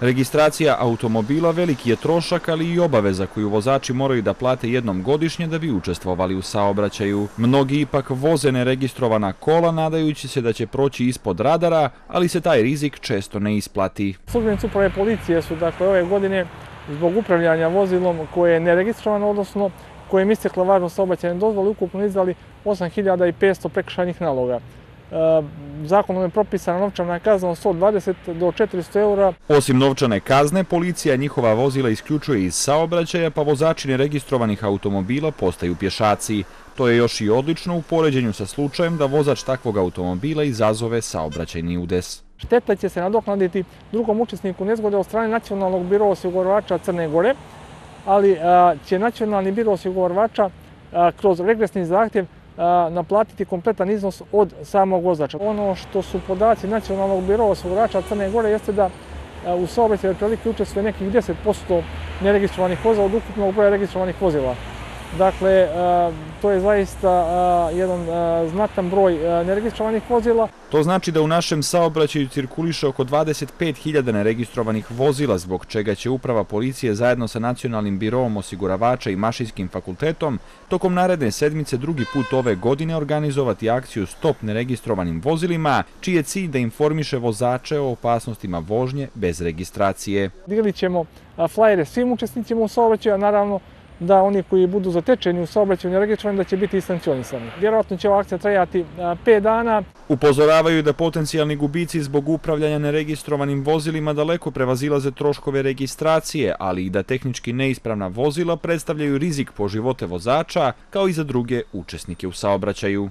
Registracija automobila veliki je trošak, ali i obaveza koju vozači moraju da plate jednom godišnje da bi učestvovali u saobraćaju. Mnogi ipak voze neregistrovana kola, nadajući se da će proći ispod radara, ali se taj rizik često ne isplati. Službenici uprave policije su dakle ove godine zbog upravljanja vozilom koje je neregistrovano, odnosno koje je istekla važnost saobraćajne dozvole, ukupno izdali 8500 prekršajnih naloga. E, zakonom je propisana novčana kazna od 120 do 400 eura. Osim novčane kazne, policija njihova vozila isključuje iz saobraćaja, pa vozači neregistrovanih automobila postaju pješaci. To je još i odlično u poređenju sa slučajem da vozač takvog automobila izazove saobraćajni udes. Šteta će se nadoknaditi drugom učesniku nezgode od strane Nacionalnog biro osiguravača Crne Gore, ali će Nacionalni biro osiguravača kroz regresni zahtjev naplatiti kompletan iznos od samog vozača. Ono što su podaci Nacionalnog biroa osigurača Crne Gore jeste da u saobraćaju otprilike učestvuje nekih 10% neregistrovanih vozila od ukupnog broja registrovanih vozila. Dakle, to je zaista jedan znatan broj neregistrovanih vozila. To znači da u našem saobraćaju cirkuliše oko 25.000 neregistrovanih vozila, zbog čega će uprava policije zajedno sa Nacionalnim birovom osiguravača i Mašinskim fakultetom tokom naredne sedmice drugi put ove godine organizovati akciju Stop neregistrovanim vozilima, čiji je cilj da informiše vozače o opasnostima vožnje bez registracije. Dijelit ćemo flajere svim učesnicima u saobraćaju, a naravno da oni koji budu zatečeni u saobraćaju neregistrovanim da će biti sankcionisani. Vjerojatno će ova akcija trajati 5 dana. Upozoravaju da potencijalni gubici zbog upravljanja neregistrovanim vozilima daleko prevazilaze troškove registracije, ali i da tehnički neispravna vozila predstavljaju rizik po živote vozača kao i za druge učesnike u saobraćaju.